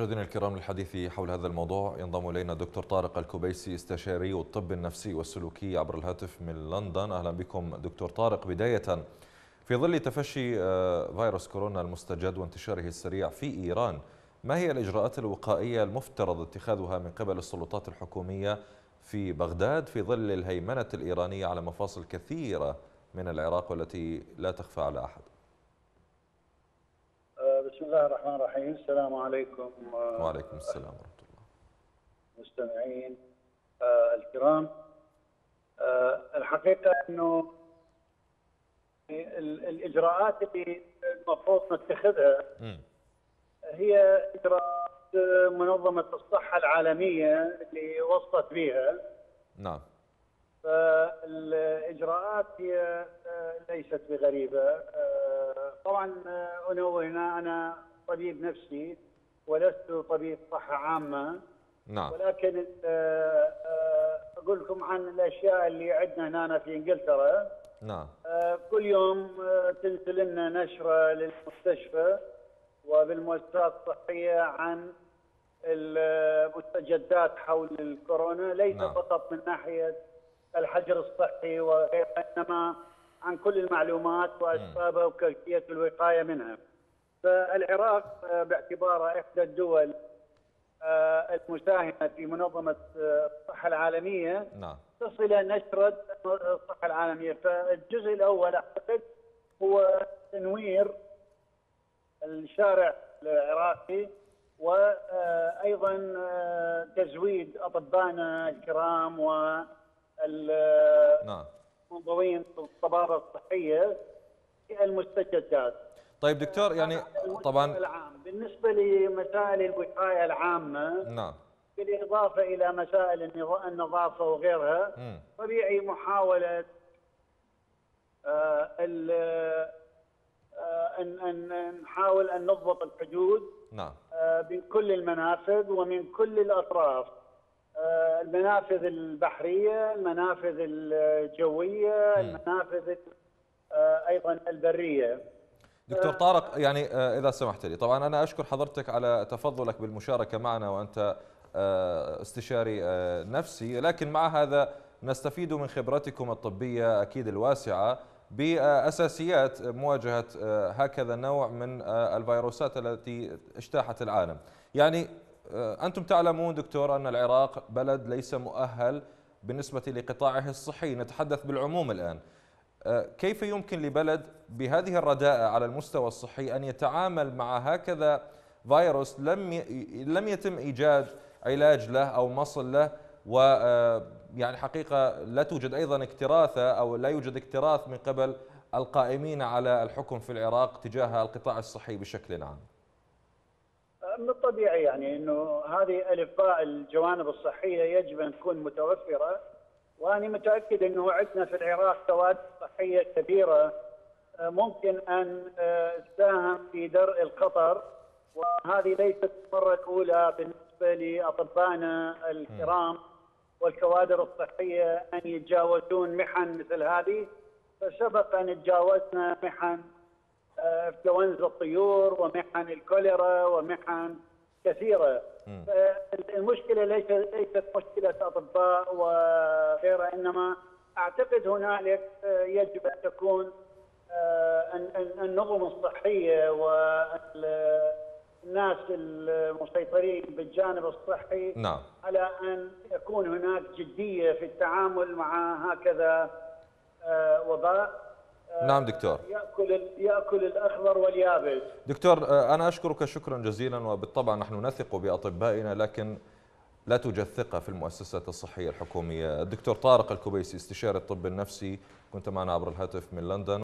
مشاهدينا الكرام للحديث حول هذا الموضوع ينضم إلينا الدكتور طارق الكوبيسي استشاري الطب النفسي والسلوكي عبر الهاتف من لندن. أهلا بكم دكتور طارق. بداية في ظل تفشي فيروس كورونا المستجد وانتشاره السريع في إيران ما هي الإجراءات الوقائية المفترض اتخاذها من قبل السلطات الحكومية في بغداد في ظل الهيمنة الإيرانية على مفاصل كثيرة من العراق والتي لا تخفى على أحد؟ بسم الله الرحمن الرحيم. السلام عليكم. وعليكم السلام ورحمة الله. المستمعين الكرام. الحقيقة أنه الإجراءات اللي المفروض نتخذها هي إجراءات منظمة الصحة العالمية اللي وصلت بها نعم. فالإجراءات هي ليست بغريبة. طبعا انوه هنا أنا طبيب نفسي ولست طبيب صحة عامة. نعم. ولكن أقول لكم عن الأشياء اللي عندنا هنا في إنجلترا. نعم. كل يوم تنزل لنا نشرة للمستشفى وبالمؤسسات الصحية عن المستجدات حول الكورونا ليس نعم. فقط من ناحية الحجر الصحي انما عن كل المعلومات وأسبابها وكيفية الوقاية منها. فالعراق باعتباره إحدى الدول المساهمة في منظمة الصحة العالمية. نعم. تصل نشرة الصحة العالمية، فالجزء الأول أعتقد هو تنوير الشارع العراقي وأيضا تزويد اطبائنا الكرام و نعم. منظمين الطبابة الصحية في المستجدات. طيب دكتور يعني طبعا العام. بالنسبة لمسائل الوقاية العامة نعم. بالإضافة إلى مسائل النظافة وغيرها مم. طبيعي محاولة آه ال آه ان أن نحاول أن نضبط الحدود نعم. آه من كل المنافذ ومن كل الأطراف. المنافذ البحرية، المنافذ الجوية، المنافذ آه أيضا البرية. دكتور طارق يعني آه، إذا سمحت لي. طبعا أنا أشكر حضرتك على تفضلك بالمشاركة معنا وأنت آه، استشاري آه، نفسي. لكن مع هذا نستفيد من خبرتكم الطبية أكيد الواسعة بأساسيات مواجهة آه، هكذا نوع من آه، الفيروسات التي اجتاحت العالم. يعني آه، أنتم تعلمون دكتور أن العراق بلد ليس مؤهل بالنسبة لقطاعه الصحي. نتحدث بالعموم الآن. كيف يمكن لبلد بهذه الرداءة على المستوى الصحي أن يتعامل مع هكذا فيروس لم لم يتم إيجاد علاج له أو مصل له؟ و يعني حقيقة لا توجد أيضا اكتراثة أو لا يوجد اكتراث من قبل القائمين على الحكم في العراق تجاه القطاع الصحي بشكل عام. من الطبيعي يعني إنه هذه الفاء الجوانب الصحية يجب أن تكون متوفرة وأنا متأكد إنه عندنا في العراق كوادر صحية كبيرة ممكن أن تساهم في درء الخطر وهذه ليست المرة الأولى بالنسبة لاطبائنا الكرام والكوادر الصحية أن يتجاوزون محن مثل هذه فسبق أن تجاوزنا محن انفلونزا الطيور ومحن الكوليرا ومحن كثيرة. المشكلة ليست ليست مشكلة أطباء وغيرها إنما أعتقد هنالك يجب أن تكون النظم الصحية والناس المسيطرين بالجانب الصحي نعم. على أن يكون هناك جدية في التعامل مع هكذا وباء. نعم دكتور. يأكل يأكل الأخضر واليابس. دكتور أنا أشكرك شكرا جزيلا وبالطبع نحن نثق بأطبائنا لكن لا توجد ثقه في المؤسسات الصحية الحكومية. الدكتور طارق الكوبيسي استشاري الطب النفسي كنت معنا عبر الهاتف من لندن.